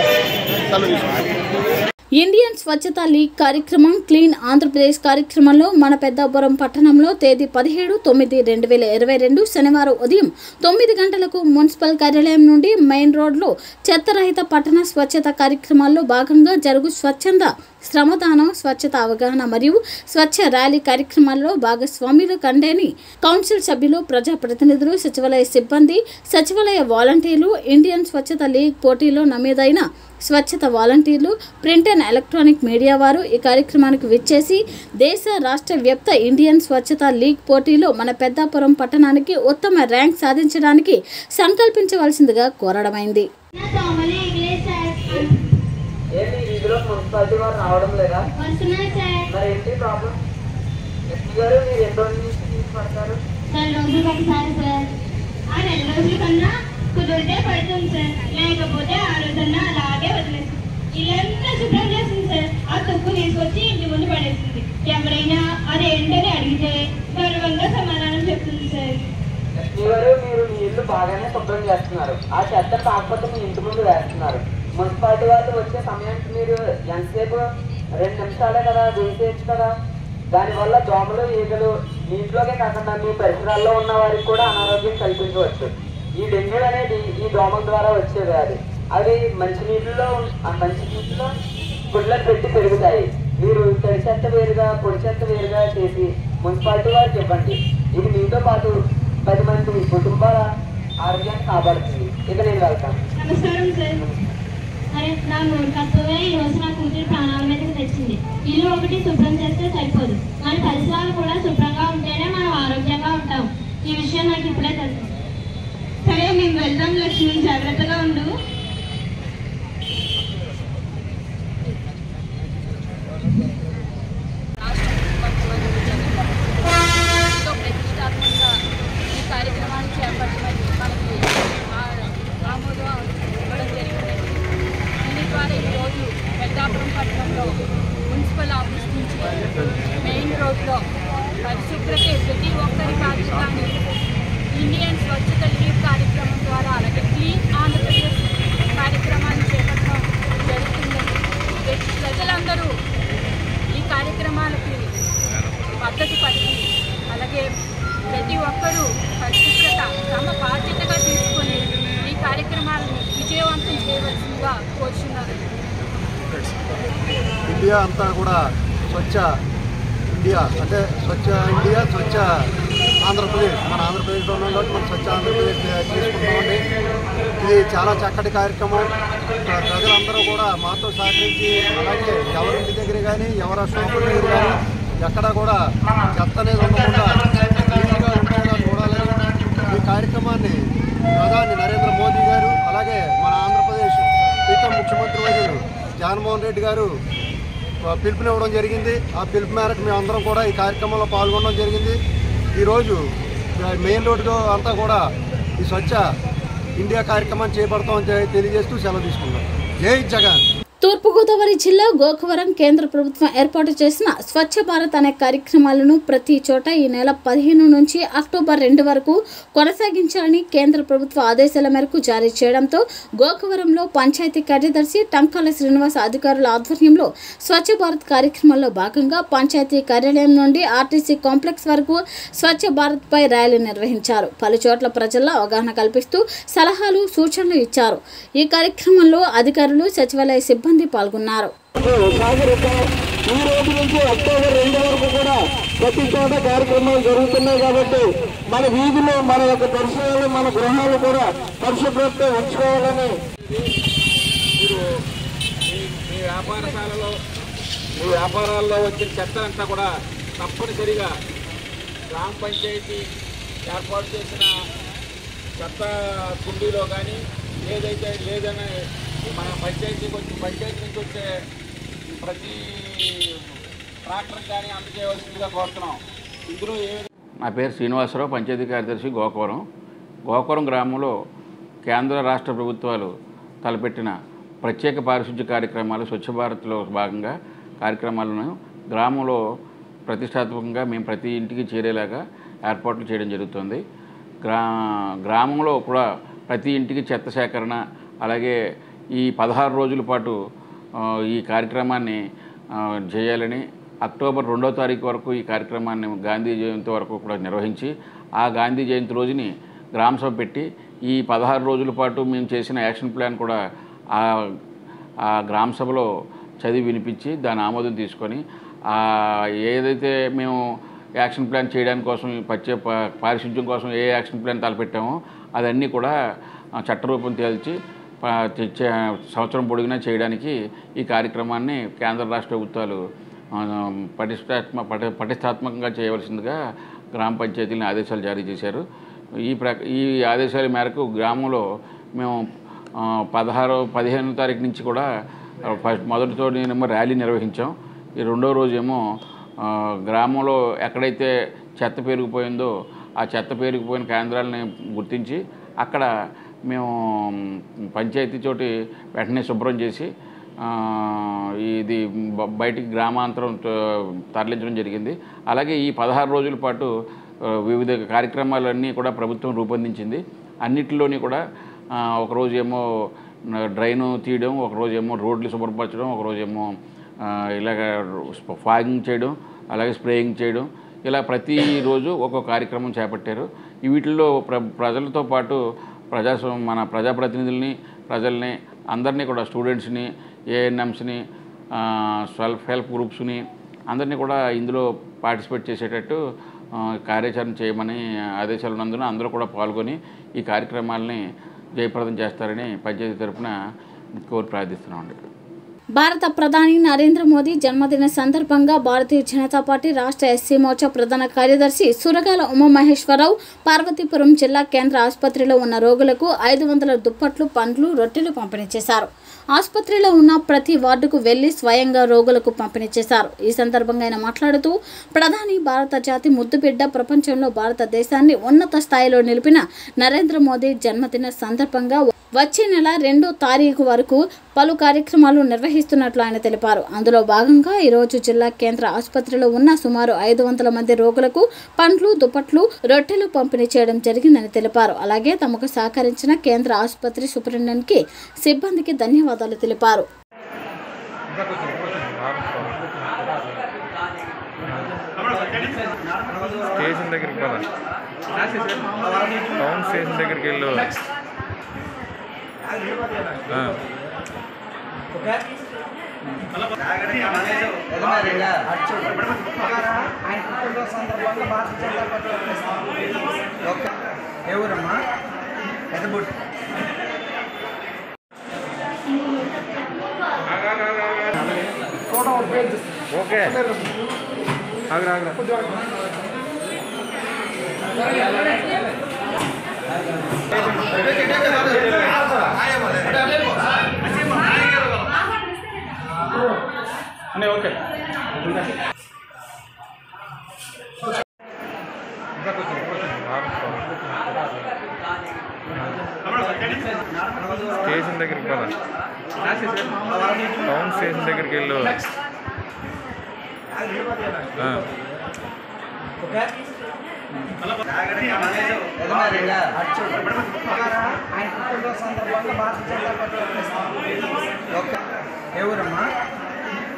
ఇండియన్ స్వచ్ఛత లీగ్ కార్యక్రమం క్లీన్ ఆంధ్రప్రదేశ్ కార్యక్రమంలో మన పెద్దాపురం పట్టణంలో తేదీ పదిహేడు తొమ్మిది రెండు వేల ఇరవై రెండు శనివారం ఉదయం తొమ్మిది గంటలకు మున్సిపల్ కార్యాలయం నుండి మెయిన్ రోడ్లో చెత్తరహిత పట్టణ స్వచ్ఛత కార్యక్రమాల్లో భాగంగా జరుగు స్వచ్ఛంద శ్రమదానం స్వచ్ఛత అవగాహన మరియు స్వచ్ఛ ర్యాలీ కార్యక్రమాల్లో భాగస్వాములు కండేని కౌన్సిల్ సభ్యులు ప్రజాప్రతినిధులు సచివాలయ సిబ్బంది సచివాలయ వాలంటీర్లు ఇండియన్ స్వచ్ఛత లీగ్ పోటీలో నమోదైన స్వచ్ఛత వాలంటీర్లు ప్రింట్ అండ్ ఎలక్ట్రానిక్ మీడియా వారు ఈ కార్యక్రమానికి విచ్చేసి దేశ రాష్ట్ర వ్యాప్త ఇండియన్ స్వచ్ఛత లీగ్ పోటీలో మన పెద్దాపురం పట్టణానికి ఉత్తమ ర్యాంక్ సాధించడానికి సంకల్పించవలసిందిగా కోరడమైంది. వీధిలో మున్సిపాలిటీ వారు రావడం లేదా? మరి ఏంటి ప్రాబ్లం? ఎస్పీ గారు మీరు ఎన్ని రోజుల నుంచి తీసుకుంటారు రెండు రోజుల కన్నా కుదిరితే పడుతుంది సార్. లేకపోతే ఆ రోజన్నా అలాగే వదిలేస్తుంది ఇల్లంతా శుభ్రం చేస్తుంది సార్. ఆ తుక్కు తీసుకొచ్చి ఇంటి ముందు పడేస్తుంది. ఎవరైనా అది ఏంటని అడిగితే గర్వంగా సమాధానం చెప్తుంది సార్. గారు మీరు మీ ఇల్లు బాగానే శుభ్రం చేస్తున్నారు. ఆ చెత్త కాకపోతే మీ ఇంటి ముందు వేస్తున్నారు. మున్సిపాలిటీ వాళ్ళు వచ్చే సమయానికి మీరు ఎంతసేపు? రెండు నిమిషాలే కదా వేసేయచ్చు కదా. దానివల్ల దోమలు ఈగలు మీ ఇంట్లోకే కాకుండా మీ పరిసరాల్లో ఉన్న వారికి కూడా అనారోగ్యం కల్పించవచ్చు. ఈ డెంగ్యూ అనేది ఈ దోమల ద్వారా వచ్చే వ్యాధి. అవి మంచినీటిలో ఉన్- ఆ మంచినీటిలో గుడ్లకు పెట్టి పెరుగుతాయి. మీరు తడి చెత్త వేరుగా పొడి చెత్త వేరుగా చేసి మున్సిపాలిటీ వారికి ఇవ్వండి. ఇది మీతో పాటు పది మంది కుటుంబాల ఆరోగ్యాన్ని కాపాడుతుంది. ఇక నేను వెళ్తాను. నమస్కారం సార్. అరే నా మూర్ఖత్వమే ఈ రోజు నా కూతురు ప్రాణాల మీదకి తెచ్చింది. ఇల్లు ఒకటి శుభ్రం చేస్తే సరిపోదు. మన పరిసరాలు కూడా శుభ్రంగా ఉంటేనే మనం ఆరోగ్యంగా ఉంటాం. ఈ విషయం నాకు ఇప్పుడే తెలుసు. సరే మేము వెళ్దాం లక్ష్మి. జాగ్రత్తగా ఉండు ఎంతో ప్రతిష్టాత్మకంగా ఈ కార్యక్రమాన్ని చేపట్టి మరి మనకి ఆ- ఆమోదం ఇవ్వడం జరిగింది దీని ద్వారా ఈరోజు పెద్దాపురం పట్టణంలో మున్సిపల్ ఆఫీస్ నుంచి మెయిన్ రోడ్లో పరిశుభ్రతే ప్రతి ఒక్కరి బాధ్యత అని ఇండియన్ స్వచ్ఛత లీవ్ కార్యక్రమం ద్వారా అలాగే క్లీన్ ఆంధ్రప్రదేశ్ కార్యక్రమాన్ని చేపట్టడం జరుగుతుందని ప్రతి ప్రజలందరూ ఈ కార్యక్రమాలకి పద్ధతి పడికి అలాగే ప్రతి ఒక్కరూ పరిశుభ్రత తమ బాధ్యతగా తీసుకొని ఈ కార్యక్రమాలను విజయవంతం చేయవలసిందిగా కోరుచున్నారు ఇండియా అంతా కూడా స్వచ్ఛ ఇండియా అంటే స్వచ్ఛ ఇండియా స్వచ్ఛ ఆంధ్రప్రదేశ్ మన ఆంధ్రప్రదేశ్లో ఉన్నాం కాబట్టి మన స్వచ్ఛ ఆంధ్రప్రదేశ్ తీసుకుంటామండి ఇది చాలా చక్కటి కార్యక్రమం ప్ర- ప్రజలందరూ కూడా మాతో సహకరించి అలాగే ఎవరి కానీ ఎవరి షాపు లేదు కానీ ఎక్కడ కూడా చెత్త అనేది ఉండకుండా క్లీన్గా ఉండేలా చూడాలని ఈ కార్యక్రమాన్ని ప్రధాని నరేంద్ర మోదీ గారు అలాగే మన ఆంధ్రప్రదేశ్ ప్రీతం ముఖ్యమంత్రి వైద్యులు జగన్మోహన్ రెడ్డి గారు పిలుపునివ్వడం జరిగింది. ఆ పిలుపు మేరకు మేము అందరం కూడా ఈ కార్యక్రమంలో పాల్గొనడం జరిగింది. ఈరోజు మెయిన్ రోడ్డు అంతా కూడా ఈ స్వచ్ఛ ఇండియా కార్యక్రమాన్ని చేపడతామని తెలియజేస్తూ సెలవు తీసుకున్నాం జై జగన్! తూర్పుగోదావరి జిల్లా గోకవరం కేంద్ర ప్రభుత్వం ఏర్పాటు చేసిన స్వచ్ఛ భారత్ అనే కార్యక్రమాలను ప్రతి చోట ఈ నెల పదిహేను నుంచి అక్టోబర్ రెండు వరకు కొనసాగించాలని కేంద్ర ప్రభుత్వ ఆదేశాల మేరకు జారీ చేయడంతో గోకవరంలో పంచాయతీ కార్యదర్శి టంకాల శ్రీనివాస అధికారుల ఆధ్వర్యంలో స్వచ్ఛ భారత్ కార్యక్రమంలో భాగంగా పంచాయతీ కార్యాలయం నుండి ఆర్టీసీ కాంప్లెక్స్ వరకు స్వచ్ఛ భారత్పై ర్యాలీ నిర్వహించారు. పలు చోట్ల ప్రజల్లో అవగాహన కల్పిస్తూ సలహాలు సూచనలు ఇచ్చారు. ఈ కార్యక్రమంలో అధికారులు సచివాలయ సిబ్బంది పాల్గొన్నారు ఈ రోజు నుంచి అక్టోబర్ రెండు వరకు కూడా ప్రతి చోట కార్యక్రమాలు జరుగుతున్నాయి కాబట్టి మన వీధిలో మన యొక్క దర్శనాలు మన గృహాలు కూడా పరిశుభ్రత ఉంచుకోవాలని మీరు మీ వ్యాపారశాలలో మీ వ్యాపారాల్లో వచ్చిన చెత్త అంతా కూడా తప్పనిసరిగా గ్రామ పంచాయతీ ఏర్పాటు చేసిన చెత్త కుండీలో కానీ ఏదైతే లేదని మన పంచాయతీకి వచ్చి పంచాయతీ నుంచి వచ్చే ప్రతి ట్రాక్టర్ కానీ అందజేయవలసిందిగా కోరుతున్నాం. ఇందులో ఏ నా పేరు శ్రీనివాసరావు పంచాయతీ కార్యదర్శి గోకవరం. గోకవరం గ్రామంలో కేంద్ర రాష్ట్ర ప్రభుత్వాలు తలపెట్టిన ప్రత్యేక పారిశుద్ధ్య కార్యక్రమాలు స్వచ్ఛ భారత్లో భాగంగా కార్యక్రమాలను గ్రామంలో ప్రతిష్టాత్మకంగా మేము ప్రతి ఇంటికి చేరేలాగా ఏర్పాట్లు చేయడం జరుగుతుంది. గ్రా గ్రామంలో కూడా ప్రతి ఇంటికి చెత్త సేకరణ అలాగే ఈ పదహారు రోజుల పాటు ఈ కార్యక్రమాన్ని చేయాలని అక్టోబర్ రెండో తారీఖు వరకు ఈ కార్యక్రమాన్ని గాంధీ జయంతి వరకు కూడా నిర్వహించి ఆ గాంధీ జయంతి రోజుని గ్రామసభ పెట్టి ఈ పదహారు రోజుల పాటు మేము చేసిన యాక్షన్ ప్లాన్ కూడా ఆ ఆ గ్రామసభలో చదివి వినిపించి దాని ఆమోదం తీసుకొని ఏదైతే మేము యాక్షన్ ప్లాన్ చేయడానికి కోసం పచ్చే పారిశుద్ధ్యం కోసం ఏ యాక్షన్ ప్లాన్ తలపెట్టామో అదన్నీ కూడా చట్టరూపం తేల్చి సంవత్సరం పొడిగినా చేయడానికి ఈ కార్యక్రమాన్ని కేంద్ర రాష్ట్ర ప్రభుత్వాలు పటిష్టాత్మ పటి పటిష్టాత్మకంగా చేయవలసిందిగా గ్రామ పంచాయతీలను ఆదేశాలు జారీ చేశారు. ఈ ప్రక ఈ ఆదేశాల మేరకు గ్రామంలో మేము పదహారు పదిహేను తారీఖు నుంచి కూడా ఫస్ట్ మొదటితో నేనేమో ర్యాలీ నిర్వహించాం. ఈ రెండో రోజేమో గ్రామంలో ఎక్కడైతే చెత్త పెరిగిపోయిందో ఆ చెత్త పెరిగిపోయిన కేంద్రాలని గుర్తించి అక్కడ మేము పంచాయతీ చోటి వెంటనే శుభ్రం చేసి ఇది బయటికి గ్రామాంతరం తరలించడం జరిగింది. అలాగే ఈ పదహారు రోజుల పాటు వివిధ కార్యక్రమాలన్నీ కూడా ప్రభుత్వం రూపొందించింది. అన్నిటిలోని కూడా ఒకరోజేమో ఒకరోజు ఏమో డ్రైను తీయడం ఒకరోజు ఏమో రోడ్లు శుభ్రపరచడం ఒకరోజు ఏమో ఇలాగ ఫాగింగ్ చేయడం అలాగే స్ప్రేయింగ్ చేయడం. ఇలా ప్రతిరోజు ఒక్కొక్క కార్యక్రమం చేపట్టారు. వీటిల్లో ప్ర ప్రజలతో పాటు ప్రజాస్వామ్యం మన ప్రజాప్రతినిధుల్ని ప్రజల్ని అందరినీ కూడా స్టూడెంట్స్ని ఏఎన్ఎంస్ని సెల్ఫ్ హెల్ప్ గ్రూప్స్ని అందరినీ కూడా ఇందులో పార్టిసిపేట్ చేసేటట్టు కార్యాచరణ చేయమని ఆదేశాలు ఉన్నందున అందరూ కూడా పాల్గొని ఈ కార్యక్రమాలని జయప్రదం చేస్తారని పంచాయతీ తరఫున కోరి ప్రార్థిస్తున్నామండి. భారత ప్రధాని నరేంద్ర మోదీ జన్మదిన సందర్భంగా భారతీయ జనతా పార్టీ రాష్ట్ర ఎస్సీ మోర్చా ప్రధాన కార్యదర్శి సురగాల ఉమామహేశ్వరరావు పార్వతీపురం జిల్లా కేంద్ర ఆసుపత్రిలో ఉన్న రోగులకు ఐదు వందల దుప్పట్లు పండ్లు రొట్టెలు పంపిణీ చేశారు. ఆసుపత్రిలో ఉన్న ప్రతి వార్డుకు వెళ్ళి స్వయంగా రోగులకు పంపిణీ చేశారు. ఈ సందర్భంగా ఆయన మాట్లాడుతూ ప్రధాని భారత జాతి ముద్దుబిడ్డ ప్రపంచంలో భారతదేశాన్ని ఉన్నత స్థాయిలో నిలిపిన నరేంద్ర మోదీ జన్మదిన సందర్భంగా వచ్చే నెల రెండో తారీఖు వరకు పలు కార్యక్రమాలు నిర్వహిస్తున్నట్లు ఆయన తెలిపారు. అందులో భాగంగా ఈరోజు జిల్లా కేంద్ర ఆసుపత్రిలో ఉన్న సుమారు ఐదు వందల మంది రోగులకు పండ్లు దుప్పట్లు రొట్టెలు పంపిణీ చేయడం జరిగిందని తెలిపారు. అలాగే తమకు సహకరించిన కేంద్ర ఆసుపత్రి సూపరింటెండెంట్కి సిబ్బందికి ధన్యవాదాలు తెలిపారు. స్టేషన్ దగ్గరికి పద? టౌన్ స్టేషన్ దగ్గరికి వెళ్ళు. ఏ ఊరమ్మా? పెద్దబుట్టు ఓకే ఆగ్రా ఆగ్రా అన్నీ ఓకే స్టేషన్ దగ్గరికి పద. టౌన్ స్టేషన్ దగ్గరికి వెళ్ళు. ఆ. ఆయన పుట్టినరోజు సందర్భంగా జనతా పార్టీ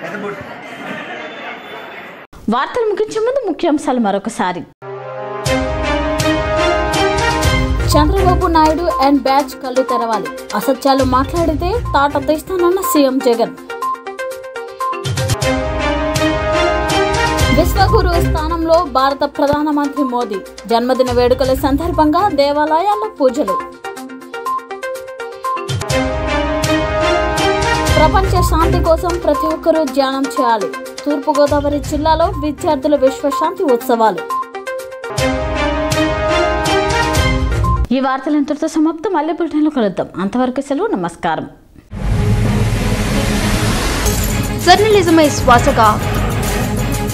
పెద్దబుట్టు వార్తలు ముగించే ముందు ముఖ్యాంశాలు మరొకసారి. చంద్రబాబు నాయుడు అండ్ బ్యాచ్ కళ్ళు తెరవాలి. అసత్యాలు మాట్లాడితే తాట తీస్తానన్న సీఎం జగన్. విశ్వగురు స్థానంలో భారత ప్రధానమంత్రి మోదీ జన్మదిన వేడుకల సందర్భంగా దేవాలయాల్లో పూజలు. ప్రపంచ శాంతి కోసం ప్రతి ఒక్కరూ ధ్యానం చేయాలి. తూర్పుగోదావరి జిల్లాలో విద్యార్థుల విశ్వశాంతి ఉత్సవాలు. ఈ వార్తలు ఇంతటితో సమాప్తం. మళ్ళీ బులెటిన్లో కలుద్దాం. అంతవరకు సెలవు నమస్కారం. జర్నలిజమే శ్వాసగా